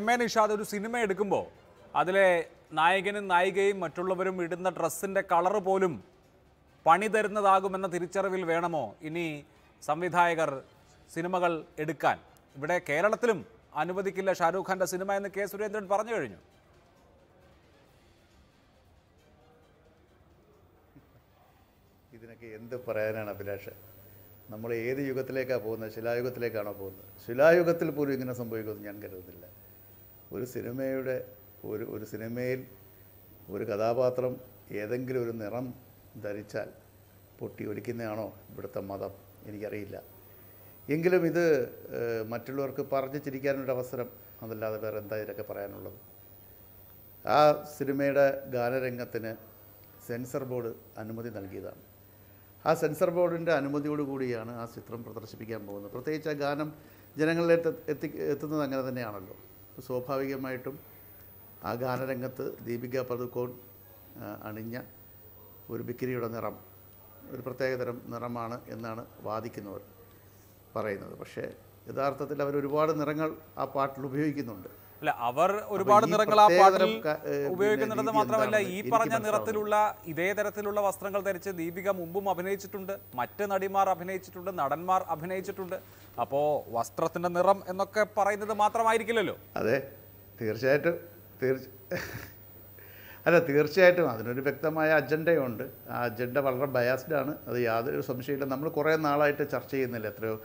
M Nishad ഒരു cinema എടുക്കുമ്പോൾ അതിലെ നായകനും നായികയും മറ്റുള്ളവരും ഇടുന്ന ഡ്രസ്സിന്റെ കളർ പോലും പണി തരുന്നതാകുമെന്ന തിരിച്ചറിവിൽ വേണമോ ഇനി സംവിധായകർ സിനിമകൾ എടുക്കാൻ? ഇവിടെ കേരളത്തിലും അനുവദിക്കില്ല ഷാരൂഖ് ഖാന്റെ സിനിമ എന്ന് കെ സുരേന്ദ്രൻ പറഞ്ഞു കഴിഞ്ഞു. ഇതിനൊക്കെ എന്ത് പറയാനാണ് അഭിലാഷ്? നമ്മൾ ഏത് യുഗത്തിലേക്കാണ് പോകുന്നത്? ശിലായുഗത്തിലേക്കാണോ പോകുന്നത്? ശിലായുഗത്തിൽ പോലും ഇങ്ങനെ സംഭവിക്കുമെന്ന് ഞാൻ കരുതുന്നില്ല. ഒരു സിനിമയുടെ ഒരു ഒരു സിനിമയിൽ ഒരു കഥാപാത്രം ഏതെങ്കിലും ഒരു നിറം ധരിച്ചാൽ പൊട്ടി ഒലിക്കുന്നതാണോ ഇവിടുത്തെ മതം? എനിക്കറിയില്ല. എങ്കിലും ഇത് മറ്റുള്ളവർക്ക് പറഞ്ഞു ചിരിക്കാനൊരു അവസരം അതല്ലാതെ വേറെ എന്താ ഇതിലൊക്കെ പറയാനുള്ളത്? ആ സിനിമയുടെ ഗാനരംഗത്തിന് സെൻസർ ബോർഡ് അനുമതി നൽകിയതാണ്. ആ സെൻസർ ബോർഡിന്റെ അനുമതിയോടുകൂടിയാണ് ആ ചിത്രം പ്രദർശിപ്പിക്കാൻ പോകുന്നത്. പ്രത്യേകിച്ച് ആ ഗാനം ജനങ്ങളിലേക്ക് എത്തി എത്തുന്നത് അങ്ങനെ തന്നെയാണല്ലോ. സ്വാഭാവികമായിട്ടും ആ ഗാനരംഗത്ത് ദീപിക പതുക്കോൺ അണിഞ്ഞ ഒരു ബിക്കിനിയുടെ നിറം ഒരു പ്രത്യേകതരം നിറമാണ് എന്നാണ് വാദിക്കുന്നവർ പറയുന്നത്. പക്ഷേ യഥാർത്ഥത്തിൽ അവർ ഒരുപാട് നിറങ്ങൾ ആ പാട്ടിൽ ഉപയോഗിക്കുന്നുണ്ട്. അല്ല അവർ ഒരുപാട് നിറങ്ങൾ ആ പാട്ടിൽ ഉപയോഗിക്കുന്നുണ്ടെന്ന് മാത്രമല്ല ഈ പറഞ്ഞ നിറത്തിലുള്ള ഇതേ തരത്തിലുള്ള വസ്ത്രങ്ങൾ ധരിച്ച് ദീപിക മുമ്പും അഭിനയിച്ചിട്ടുണ്ട് മറ്റ് നടിമാർ അഭിനയിച്ചിട്ടുണ്ട് നടന്മാർ അഭിനയിച്ചിട്ടുണ്ട്. അപ്പോ വസ്ത്രത്തിന്റെ നിറം എന്നൊക്കെ പറയുന്നത് മാത്രമായിരിക്കില്ലല്ലോ? അതെ തീർച്ചയായിട്ടും തീർച്ച അല്ല തീർച്ചയായിട്ടും അതിനൊരു വ്യക്തമായ അജണ്ടയുണ്ട്. ആ അജണ്ട വളരെ ബയാസ്ഡാണ് അത് യാതൊരു സംശയമില്ല നമ്മൾ കുറേ നാളായിട്ട് ചർച്ച ചെയ്യുന്നില്ല എത്രയോ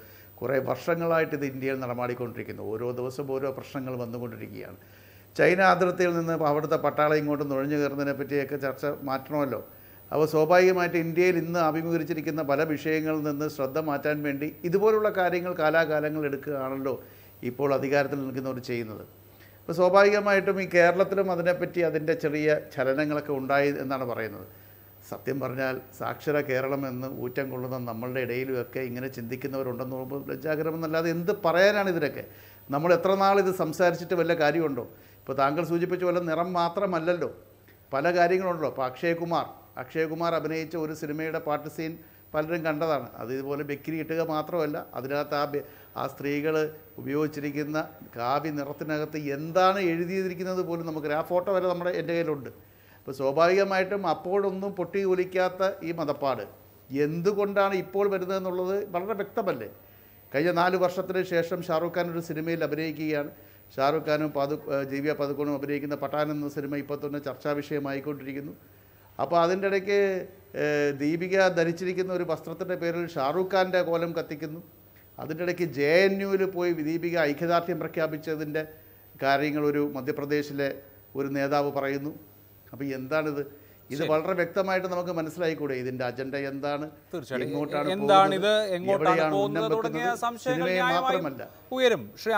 കുറേ വർഷങ്ങളായിട്ട് ഇത് ഇന്ത്യയിൽ നടമാടിക്കൊണ്ടിരിക്കുന്നു. ഓരോ ദിവസവും ഓരോ പ്രശ്നങ്ങൾ വന്നുകൊണ്ടിരിക്കുകയാണ്. ചൈന അതിർത്തിയിൽ നിന്ന് അവിടുത്തെ പട്ടാളം ഇങ്ങോട്ട് നുഴഞ്ഞു കയറുന്നതിനെ പറ്റിയൊക്കെ ചർച്ച മാറ്റണമല്ലോ. അപ്പോൾ സ്വാഭാവികമായിട്ട് ഇന്ത്യയിൽ ഇന്ന് അഭിമുഖീകരിച്ചിരിക്കുന്ന പല വിഷയങ്ങളിൽ നിന്ന് ശ്രദ്ധ മാറ്റാൻ വേണ്ടി ഇതുപോലുള്ള കാര്യങ്ങൾ കാലാകാലങ്ങൾ എടുക്കുകയാണല്ലോ ഇപ്പോൾ അധികാരത്തിൽ നിൽക്കുന്നവർ ചെയ്യുന്നത്. അപ്പോൾ സ്വാഭാവികമായിട്ടും ഈ കേരളത്തിലും അതിനെപ്പറ്റി അതിന്റെ ചെറിയ ചലനങ്ങളൊക്കെ ഉണ്ടായി എന്നാണ് പറയുന്നത്. സത്യം പറഞ്ഞാൽ സാക്ഷര കേരളം എന്ന് ഊറ്റം കൊള്ളുന്ന നമ്മളുടെ ഇടയിലുമൊക്കെ ഇങ്ങനെ ചിന്തിക്കുന്നവരുണ്ടെന്ന് നോക്കുമ്പോൾ ലജ്ജാകരമെന്നല്ലാതെ എന്ത് പറയാനാണ് ഇതിനൊക്കെ? നമ്മൾ എത്ര നാൾ ഇത് സംസാരിച്ചിട്ട് വല്ല കാര്യമുണ്ടോ? ഇപ്പോൾ താങ്കൾ സൂചിപ്പിച്ച പോലെ നിറം മാത്രമല്ലല്ലോ. പല കാര്യങ്ങളുണ്ടല്ലോ. ഇപ്പോൾ അക്ഷയകുമാർ അക്ഷയകുമാർ അഭിനയിച്ച ഒരു സിനിമയുടെ പാട്ട് സീൻ പലരും കണ്ടതാണ്. അത് ഇതുപോലെ ബെക്കിരി ഇട്ടുക മാത്രമല്ല അതിനകത്ത് ആ ആ സ്ത്രീകൾ ഉപയോഗിച്ചിരിക്കുന്ന കാവ്യ നിറത്തിനകത്ത് എന്താണ് എഴുതിയിരിക്കുന്നത് പോലും നമുക്ക് ആ ഫോട്ടോ വരെ നമ്മുടെ എന്റെ കയ്യിലുണ്ട്. അപ്പോൾ സ്വാഭാവികമായിട്ടും അപ്പോഴൊന്നും പൊട്ടി ഒലിക്കാത്ത ഈ മതപ്പാട് എന്തുകൊണ്ടാണ് ഇപ്പോൾ വരുന്നത് എന്നുള്ളത് വളരെ വ്യക്തമല്ലേ? കഴിഞ്ഞ നാല് വർഷത്തിന് ശേഷം ഷാറുഖ് ഖാൻ ഒരു സിനിമയിൽ അഭിനയിക്കുകയാണ്. ഷാറുഖ് ഖാനും പതു ജീവിയ പതുക്കോണും അഭിനയിക്കുന്ന പട്ടാൻ എന്ന സിനിമ ഇപ്പോൾ തന്നെ ചർച്ചാ വിഷയമായിക്കൊണ്ടിരിക്കുന്നു. അപ്പോൾ അതിന്റെ ഇടയ്ക്ക് ദീപിക ധരിച്ചിരിക്കുന്ന ഒരു വസ്ത്രത്തിന്റെ പേരിൽ ഷാറുഖ് ഖാന്റെ കോലം കത്തിക്കുന്നു. അതിന്റെ ഇടയ്ക്ക് ജെ എൻ യുവിൽ പോയി ദീപിക ഐക്യദാർഢ്യം പ്രഖ്യാപിച്ചതിന്റെ കാര്യങ്ങൾ ഒരു മധ്യപ്രദേശിലെ ഒരു നേതാവ് പറയുന്നു. അപ്പോൾ എന്താണിത്? ഇത് വളരെ വ്യക്തമായിട്ട് നമുക്ക് മനസ്സിലായിക്കൂടെ. ഇതിന്റെ അജണ്ട എന്താണ്? എങ്ങോട്ടാണ് ഇത്? പോകുന്നത്, എങ്ങോട്ടാണ് പോകുന്നത് തുടങ്ങിയ സംശയങ്ങൾ മാത്രമല്ല. ഉയരും. ശ്രീ